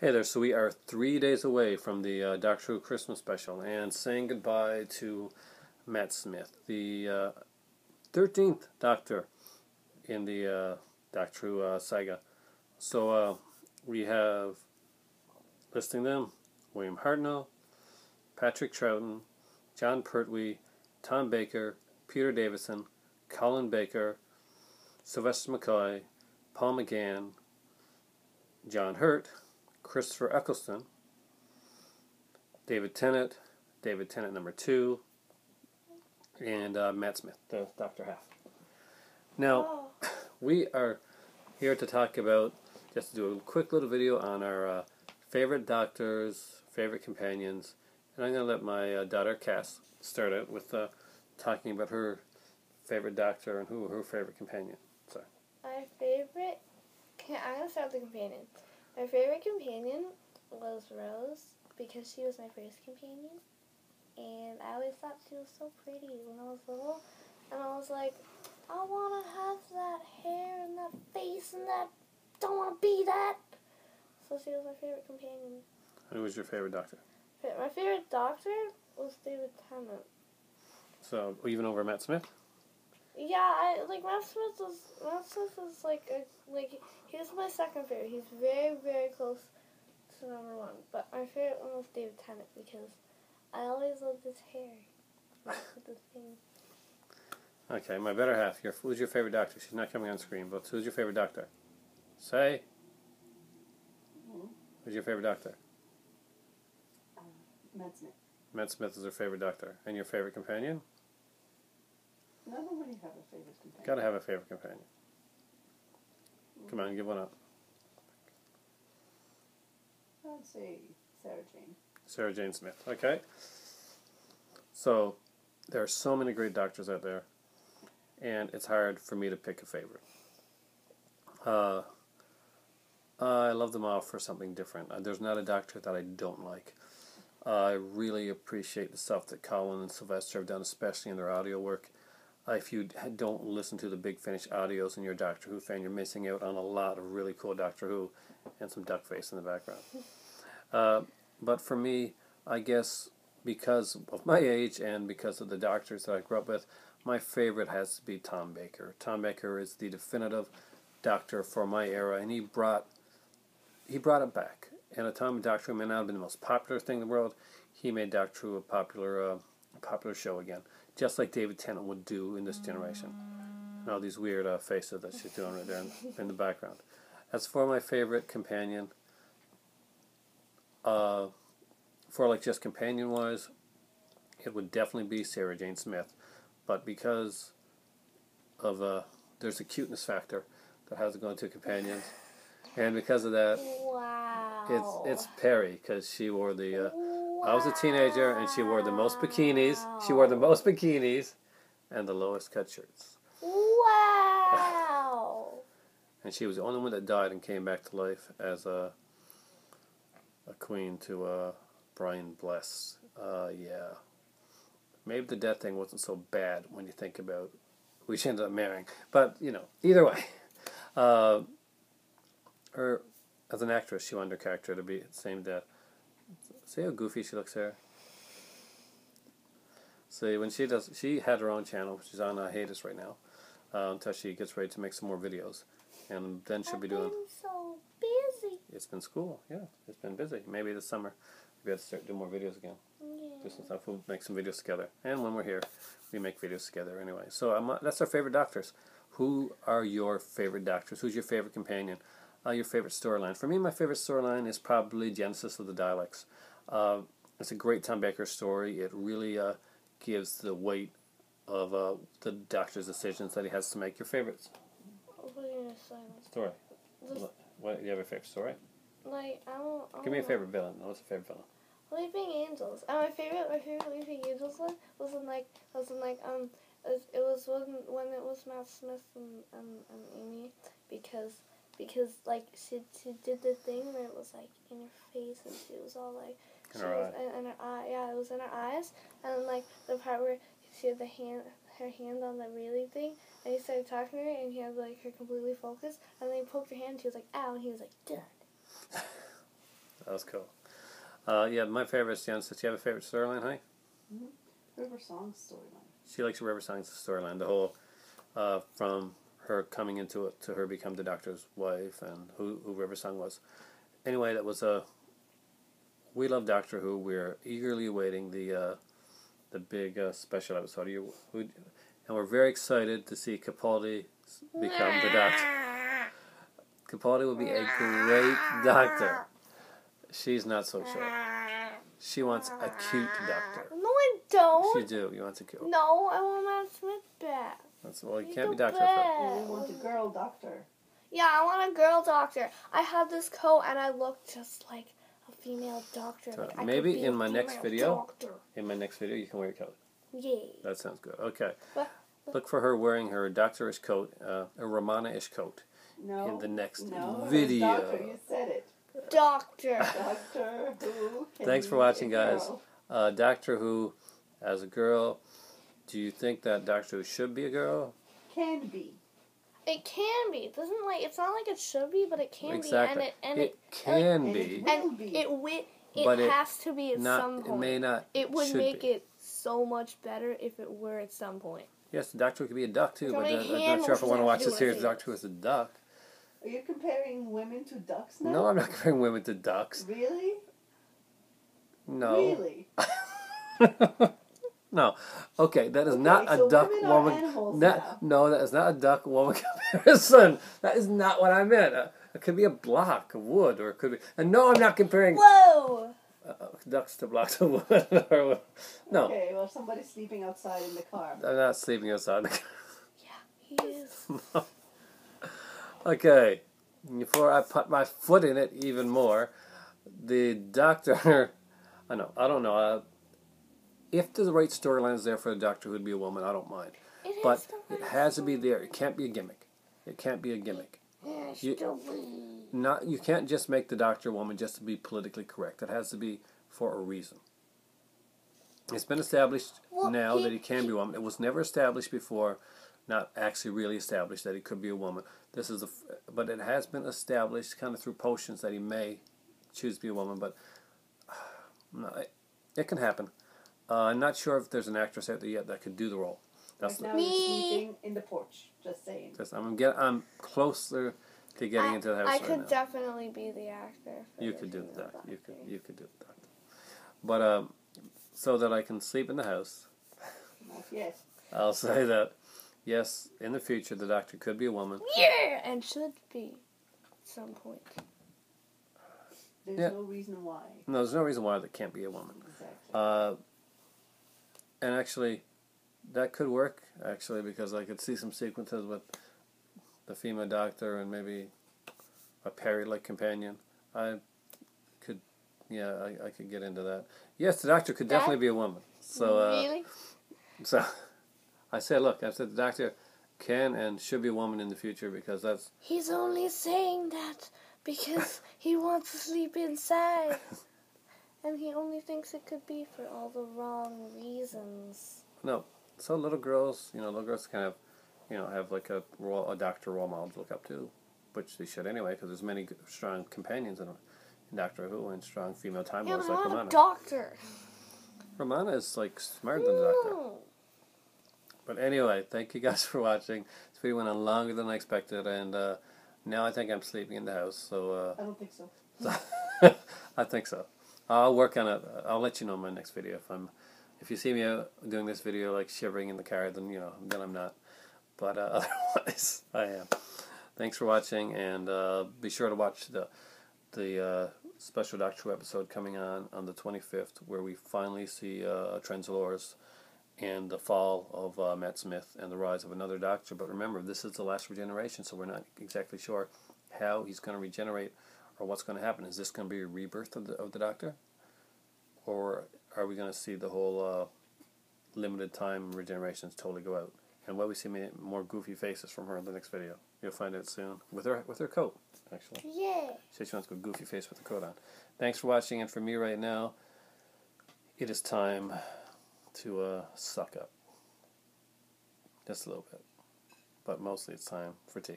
Hey there, so we are three days away from the uh, Doctor Who Christmas special and saying goodbye to Matt Smith, the uh, 13th Doctor in the uh, Doctor Who uh, saga. So uh, we have listing them William Hartnell, Patrick Troughton, Jon Pertwee, Tom Baker, Peter Davison, Colin Baker, Sylvester McCoy, Paul McGann, John Hurt, Christopher Eccleston, David Tennant, David Tennant number two, and uh, Matt Smith, the Doctor Half. Now, Oh, we are here to talk about, just to do a quick little video on our uh, favorite doctors, favorite companions, and I'm going to let my uh, daughter Cass start out with uh, talking about her favorite doctor and who her favorite companion. So, my favorite. Can, I'm gonna start with the companion. My favorite companion was Rose because she was my first companion, and I always thought she was so pretty when I was little, and I was like, I want to have that hair and that face and that. Don't want to be that. So she was my favorite companion. who was your favorite doctor? My favorite doctor was David Tennant. So, even over Matt Smith? Yeah, I like Matt Smith was Matt Smith was like a, like he was my second favorite. He's very very close to number one, but my favorite one was David Tennant because I always loved his hair. The thing. Okay, my better half. Your, who's your favorite doctor? She's not coming on screen, but who's your favorite doctor? Say. Who's your favorite doctor? Uh, Matt Smith. Matt Smith is her favorite doctor. And your favorite companion? Don't really have a favorite companion. Gotta have a favorite companion. Come on, give one up. I'd say Sarah Jane. Sarah Jane Smith. Okay. So, there are so many great doctors out there, and it's hard for me to pick a favorite. Uh, I love them all for something different. Uh, There's not a doctor that I don't like. I really appreciate the stuff that Colin and Sylvester have done, especially in their audio work. Uh, if you don't listen to the Big Finish audios and you're a Doctor Who fan, you're missing out on a lot of really cool Doctor Who and some duck face in the background. Uh, but for me, I guess because of my age and because of the doctors that I grew up with, my favorite has to be Tom Baker. Tom Baker is the definitive doctor for my era, and he brought he brought it back. And a time Doctor Who may not have been the most popular thing in the world, he made Doctor Who a popular uh, popular show again, just like David Tennant would do in this generation. And all these weird uh, faces that she's doing right there in, in the background. As for my favorite companion, uh, for like just companion wise, it would definitely be Sarah Jane Smith, but because of uh, there's a cuteness factor that has to go into companions, and because of that, Wow. it's it's Peri because she wore the. Uh, I was a teenager and she wore the most bikinis. She wore the most bikinis, and the lowest cut shirts. Wow. And she was the only one that died and came back to life as a a queen to uh, Brian Blessed. Uh, yeah. Maybe the death thing wasn't so bad when you think about who she ended up marrying. But, you know, either way. Uh, her, as an actress, she wanted her character to be the same death. See how goofy she looks there? See, when she does, she had her own channel, which is on uh, hiatus right now, uh, until she gets ready to make some more videos. And then she'll I've be doing. been so busy. It's been school, yeah. It's been busy. Maybe this summer we have to start doing more videos again. Yeah. Do some stuff. We'll make some videos together. And when we're here, we make videos together anyway. So um, that's our favorite doctors. Who are your favorite doctors? Who's your favorite companion? Uh, your favorite storyline? For me, my favorite storyline is probably Genesis of the Daleks. Uh, it's a great Tom Baker story. It really uh, gives the weight of uh, the doctor's decisions that he has to make. Your favorites? What are you story? What, do you have a favorite story? like I don't. I Give me a don't favorite villain. What's a favorite villain? Weeping Angels. Uh, my favorite, my favorite Weeping Angels one was in like was in like um it was, when when it was Matt Smith and, and, and Amy because because like she she did the thing where it was like in her face and she was all like In she her was in, in her eye yeah it was in her eyes and then like the part where she had the hand her hand on the reeling thing and he started talking to her and he had like her completely focused and then he poked her hand and she was like ow and he was like done that was cool. Uh, yeah, my favorite is Jen. Does you have a favorite storyline, honey? River Song storyline. She likes River Song's storyline. The whole uh, from her coming into it to her become the doctor's wife and who, who River Song was. Anyway, that was a. we love Doctor Who. We're eagerly awaiting the uh, the big uh, special episode. You, who, and we're very excited to see Capaldi become the Doctor. Capaldi will be a great Doctor. She's not so sure. She wants a cute Doctor. No, I don't. She do. You want a cute. No, I want Matt Smith back. That's well. You He's can't be Doctor. First. And we want a girl doctor. Yeah, I want a girl doctor. I have this coat and I look just like a female doctor. So Like, maybe in my next video- Doctor. In my next video, you can wear your coat. Yay. That sounds good. Okay. What? Look for her wearing her doctorish coat, uh, a Romana-ish coat, No. in the next no, video. Doctor, you said it. Doctor. Doctor Who. Thanks for watching, guys. Uh, Doctor Who, as a girl, do you think that Doctor Who should be a girl? Can be. It can be. It doesn't like it's not like it should be, but it can exactly. be. And it and it it can And be, it and will be. it wi- it But it has to be at not. some It point. may not. It would make be. it so much better if it were at some point. Yes, the Doctor could be a duck too, It's but only uh, I'm not sure if I want to watch this series. The. Doctor Who as a duck. Are you comparing women to ducks now? No, I'm not comparing women to ducks. Really? No. Really? no. Okay, that is Okay, not so a duck woman. That- no, that is not a duck woman comparison. That is not what I meant. Uh, it could be a block of wood, or it could be. And no, I'm not comparing Whoa! uh, ducks to blocks of wood. or, no, Okay, well, somebody's sleeping outside in the car. I'm not sleeping outside. In the car. Yeah, he is. okay, before I put my foot in it even more, the doctor. I know. I don't know. Uh, if the right storyline is there for the doctor who'd be a woman, I don't mind. It But it has to be there. It can't be a gimmick. It can't be a gimmick. You-. Not you can't just make the doctor a woman just to be politically correct. It has to be for a reason. It's been established Well, now he- that he can be a woman. It was never established before, not actually really established that he could be a woman. This is f- but it has been established kind of through potions that he may choose to be a woman. But no, it, it can happen. Uh, I'm not sure if there's an actress out there yet that could do the role. That's right the, now you're Me. in the porch. Just saying. just, I'm get I'm closer to getting I, into the house I right could now. definitely be the actor. for You could do that. You could doctor. you could do that. But um, so that I can sleep in the house, Not yet. I'll say that yes, in the future the doctor could be a woman. Yeah, and should be at some point. There's Yeah. no reason why. No, there's no reason why there can't be a woman. Exactly. Uh, and actually, that could work actually because I could see some sequences with the female doctor and maybe a Peri-like companion. I could, yeah, I, I could get into that. Yes, the doctor could That- definitely be a woman. So. Uh, really? So I said, look, I said the doctor can and should be a woman in the future because that's He's only saying that because he wants to sleep inside. And he only thinks it could be for all the wrong reasons. no. So little girls, you know, little girls kind of, you know, have like a role, a doctor role model to look up to, which they should anyway because there's many strong companions in, in Doctor Who and strong female time Yeah, lords but like not a Romana. doctor. Romana is like smarter than the doctor. But anyway, thank you guys for watching. This video went on longer than I expected, and uh, now I think I'm sleeping in the house. So. Uh, I don't think so. I think so. I'll work on it. I'll let you know in my next video if I'm. If you see me uh, doing this video like shivering in the car, then you know, then I'm not. But uh, otherwise, I am. Thanks for watching, and uh, be sure to watch the the uh, special Doctor episode coming on on the 25th, where we finally see uh, Trenzalores and the fall of uh, Matt Smith and the rise of another Doctor. But remember, this is the last regeneration, so we're not exactly sure how he's going to regenerate or what's going to happen. Is this going to be a rebirth of the, of the Doctor? Or are we going to see the whole uh, limited time regenerations totally go out? And will we see more goofy faces from her in the next video? You'll find out soon. With her, with her coat, actually. Yeah. She she wants to go goofy face with the coat on. Thanks for watching, and for me right now, it is time to uh, suck up. Just a little bit. But mostly it's time for tea.